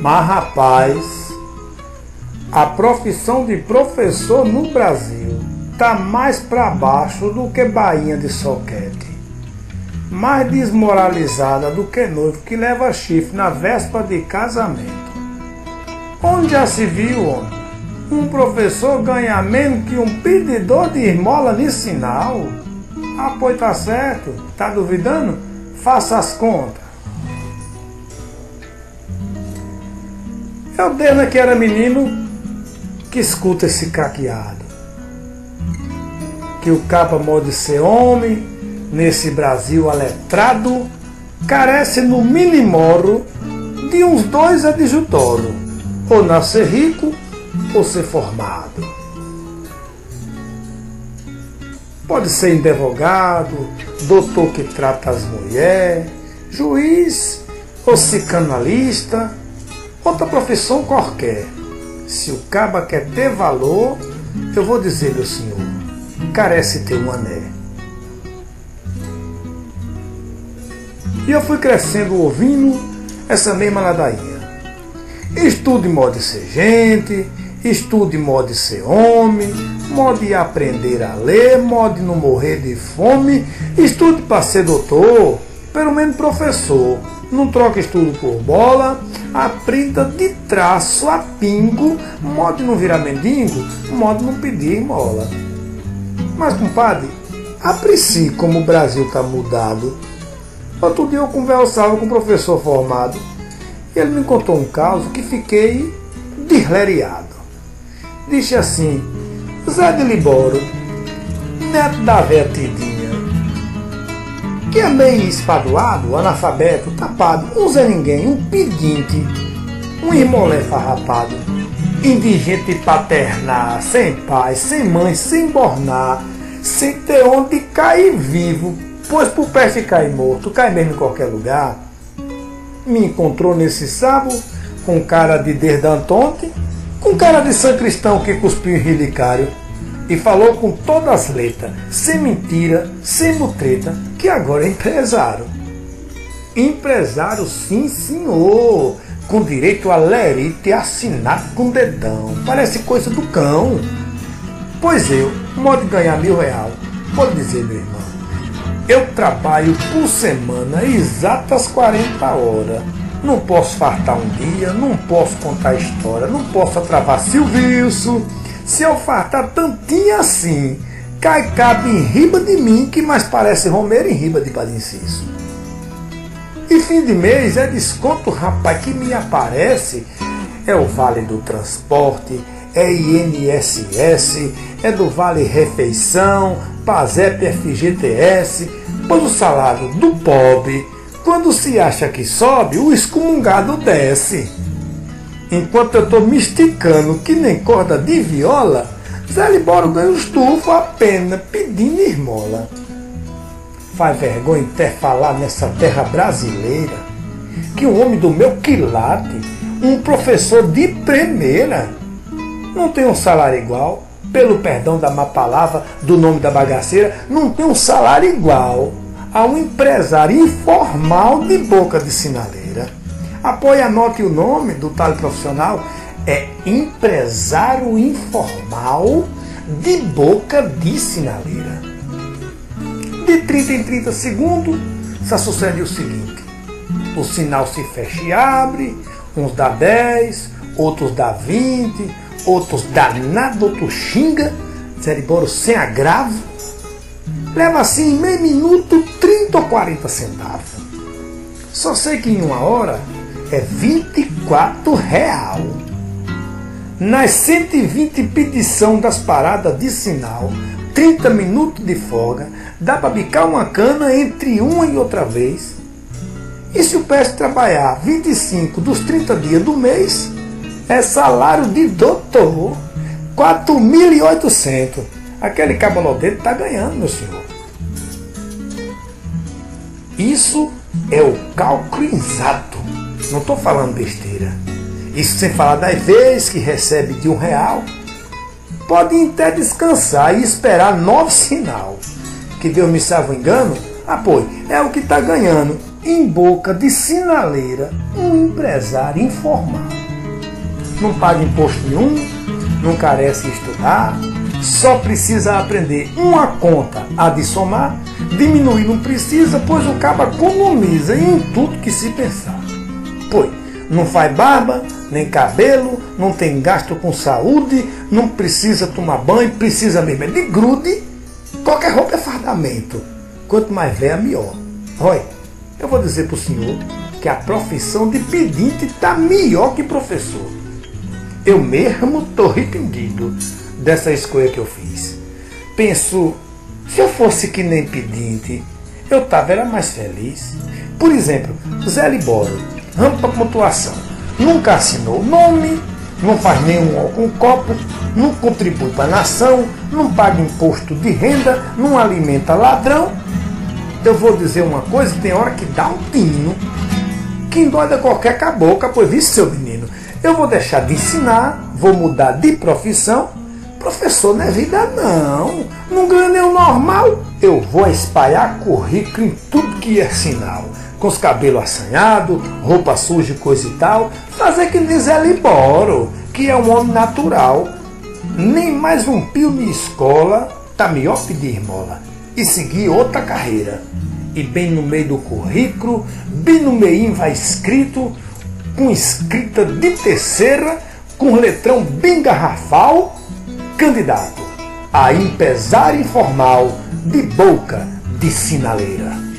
Mas rapaz, a profissão de professor no Brasil tá mais para baixo do que bainha de soquete. Mais desmoralizada do que noivo que leva chifre na véspera de casamento. Onde já se viu, homem? Um professor ganha menos que um pedidor de esmola de sinal? Ah, pois tá certo. Tá duvidando? Faça as contas. Eu desde que era menino que escuta esse caqueado. Que o capa pode ser homem, nesse Brasil aletrado, carece no mínimo de uns dois adjutórios, ou nascer rico ou ser formado. Pode ser advogado, doutor que trata as mulheres, juiz ou psicanalista, outra profissão qualquer. Se o caba quer ter valor, eu vou dizer, meu senhor, carece ter um ané. E eu fui crescendo ouvindo essa mesma ladainha. Estude modo de ser gente, estude modo de ser homem, modo de aprender a ler, modo de não morrer de fome, estude para ser doutor, pelo menos professor. Não troca estudo por bola, aprenda de traço a pingo, modo não virar mendigo, modo não pedir mola. Mas, compadre, aprecie como o Brasil está mudado. Outro dia eu conversava com um professor formado e ele me contou um caso que fiquei desleriado. Disse assim, Zé de Liboro, neto da véia que é meio espadoado, analfabeto, tapado, um Zé Ninguém, um pedinte, um irmolé farrapado, indigente paternar, sem pai, sem mãe, sem bornar, sem ter onde cair vivo, pois por peste cair morto, cai mesmo em qualquer lugar, me encontrou nesse sábado com cara de Derdantonte, com cara de São Cristão que cuspiu em relicário, e falou com todas as letras, sem mentira, sem mutreta, que agora é empresário. Empresário, sim, senhor, com direito a lerite assinado com dedão. Parece coisa do cão. Pois eu, modo de ganhar mil real, pode dizer, meu irmão, eu trabalho por semana exatas 40 horas. Não posso fartar um dia, não posso contar história, não posso atravar Silvilso se eu fartar tantinho assim, cai cabe em riba de mim, que mais parece Romero em riba de Palinciso. E fim de mês é desconto, rapaz, que me aparece. É o Vale do Transporte, é INSS, é do Vale Refeição, PASEP FGTS, pois o salário do pobre, quando se acha que sobe, o excomungado desce. Enquanto eu estou me esticando que nem corda de viola, Zé Libório ganha um estufo apenas pedindo esmola. Faz vergonha até falar nessa terra brasileira que um homem do meu quilate, um professor de primeira, não tem um salário igual, pelo perdão da má palavra, do nome da bagaceira, não tem um salário igual a um empresário informal de boca de sinaleira. Apoie, anote o nome do tal profissional. É empresário informal de boca de sinaleira. De 30 em 30 segundos, só sucede o seguinte: o sinal se fecha e abre, uns dá 10, outros dá 20, outros dá nada, outros xinga, Zeriboro sem agravo. Leva assim meio minuto 30 ou 40 centavos. Só sei que em uma hora é 24 real. Nas 120 pedição das paradas de sinal, 30 minutos de folga, dá para bicar uma cana entre uma e outra vez. E se o PS trabalhar 25 dos 30 dias do mês, é salário de doutor, 4.800. Aquele cabalodeiro está ganhando, meu senhor. Isso é o cálculo exato não estou falando besteira. Isso sem falar das vezes que recebe de um real. Pode até descansar e esperar novo sinal. Que Deus me salve o engano. Ah, pois, é o que está ganhando. em boca de sinaleira um empresário informal. Não paga imposto nenhum, não carece estudar, só precisa aprender uma conta a de somar, diminuir não precisa, pois o cabo economiza em tudo que se pensar. Pois, não faz barba, nem cabelo, não tem gasto com saúde, não precisa tomar banho, precisa mesmo é de grude, qualquer roupa é fardamento. Quanto mais velha, melhor. Olha, eu vou dizer para o senhor que a profissão de pedinte está melhor que professor. Eu mesmo estou arrependido dessa escolha que eu fiz. Penso, se eu fosse que nem pedinte, eu estava era mais feliz. Por exemplo, Zé Libório, rampa pontuação, nunca assinou nome, não faz nenhum com copo, não contribui para a nação, não paga imposto de renda, não alimenta ladrão. Eu vou dizer uma coisa, tem hora que dá um pino, que endoida qualquer cabocla, pois viu seu menino. Eu vou deixar de ensinar, vou mudar de profissão Professor, não é vida não. Não ganha nem o normal. Eu vou espalhar currículo em tudo que é sinal. Com os cabelos assanhados, roupa suja e coisa e tal. Fazer que diz Zé Liboro, que é um homem natural. Nem mais um pio de escola, tá melhor pedir esmola. E seguir outra carreira. E bem no meio do currículo, bem no meio vai escrito, com escrita de terceira, com letrão bem garrafal, candidato a empresário informal de boca de sinaleira.